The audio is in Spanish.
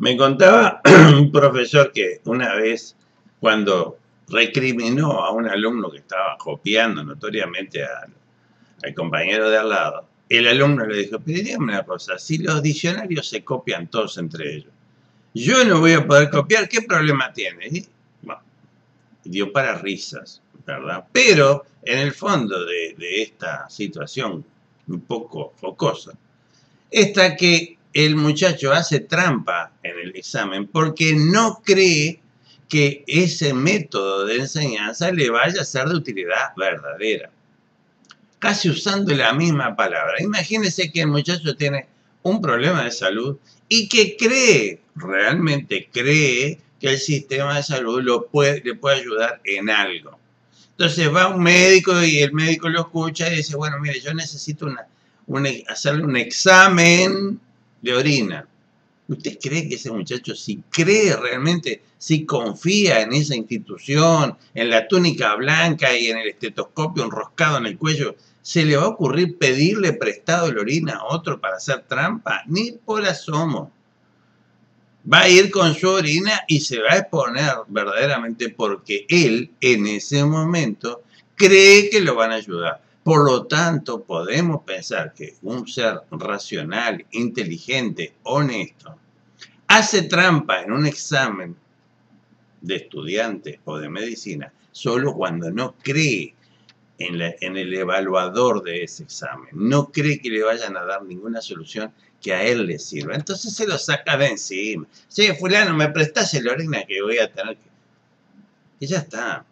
Me contaba un profesor que una vez, cuando recriminó a un alumno que estaba copiando notoriamente al, compañero de al lado, el alumno le dijo, pero dígame una cosa, si los diccionarios se copian todos entre ellos, yo no voy a poder copiar, ¿qué problema tiene? Y, dio para risas, ¿verdad? Pero en el fondo de, de esta situación un poco focosa, está que el muchacho hace trampa en el examen porque no cree que ese método de enseñanza le vaya a ser de utilidad verdadera. Casi usando la misma palabra. Imagínese que el muchacho tiene un problema de salud y que cree, realmente cree que el sistema de salud lo puede, le puede ayudar en algo. Entonces va un médico y el médico lo escucha y dice, bueno, mire, yo necesito una, hacerle un examen de orina. ¿Usted cree que ese muchacho, si cree realmente, si confía en esa institución, en la túnica blanca y en el estetoscopio enroscado en el cuello, se le va a ocurrir pedirle prestado la orina a otro para hacer trampa? Ni por asomo. Va a ir con su orina y se va a exponer verdaderamente porque él, en ese momento, cree que lo van a ayudar. Por lo tanto, podemos pensar que un ser racional, inteligente, honesto, hace trampa en un examen de estudiante o de medicina solo cuando no cree en, el evaluador de ese examen, no cree que le vayan a dar ninguna solución que a él le sirva. Entonces se lo saca de encima. Sí, fulano, me prestase la orina que voy a tener que... Y ya está.